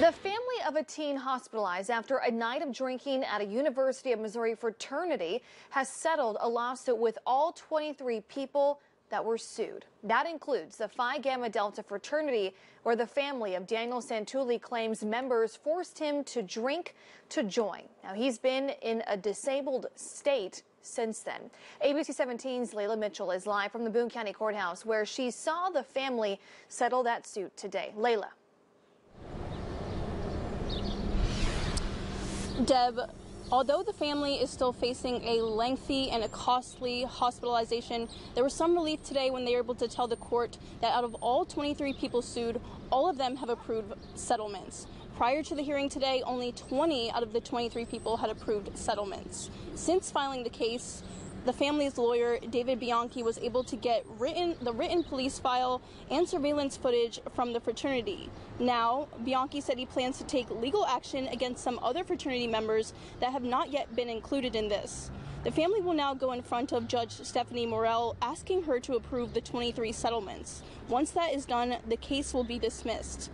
The family of a teen hospitalized after a night of drinking at a University of Missouri fraternity has settled a lawsuit with all 23 people that were sued. That includes the Phi Gamma Delta fraternity, where the family of Daniel Santulli claims members forced him to drink to join. Now, he's been in a disabled state since then. ABC 17's Layla Mitchell is live from the Boone County Courthouse, where she saw the family settle that suit today. Layla. Deb, although the family is still facing a lengthy and a costly hospitalization, there was some relief today when they were able to tell the court that out of all 23 people sued, all of them have approved settlements. Prior to the hearing today, only 20 out of the 23 people had approved settlements. Since filing the case, the family's lawyer, David Bianchi, was able to get written the written police file and surveillance footage from the fraternity. Now, Bianchi said he plans to take legal action against some other fraternity members that have not yet been included in this. The family will now go in front of Judge Stephanie Morel, asking her to approve the 23 settlements. Once that is done, the case will be dismissed.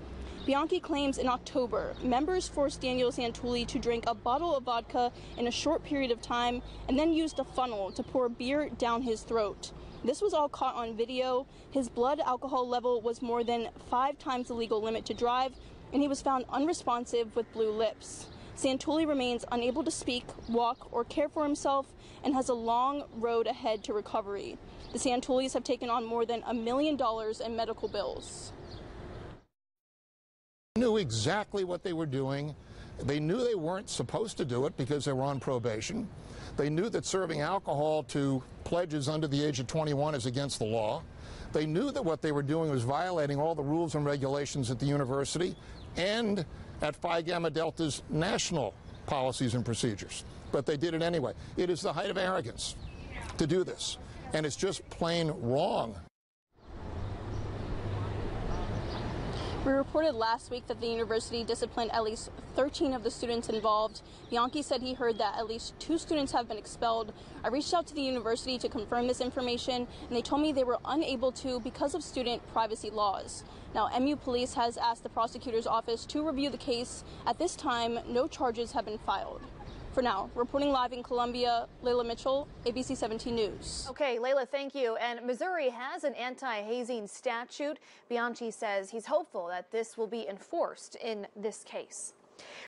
Bianchi claims in October, members forced Daniel Santulli to drink a bottle of vodka in a short period of time and then used a funnel to pour beer down his throat. This was all caught on video. His blood alcohol level was more than five times the legal limit to drive, and he was found unresponsive with blue lips. Santulli remains unable to speak, walk, or care for himself and has a long road ahead to recovery. The Santullis have taken on more than a million dollars in medical bills knew exactly what they were doing. They knew they weren't supposed to do it because they were on probation. They knew that serving alcohol to pledges under the age of 21 is against the law. They knew that what they were doing was violating all the rules and regulations at the university and at Phi Gamma Delta's national policies and procedures. But they did it anyway. It is the height of arrogance to do this, and it's just plain wrong. We reported last week that the university disciplined at least 13 of the students involved. Bianchi said he heard that at least two students have been expelled. I reached out to the university to confirm this information, and they told me they were unable to because of student privacy laws. Now, MU police has asked the prosecutor's office to review the case. At this time, no charges have been filed. For now, reporting live in Columbia, Layla Mitchell, ABC 17 News. Okay, Layla, thank you. And Missouri has an anti-hazing statute. Bianchi says he's hopeful that this will be enforced in this case.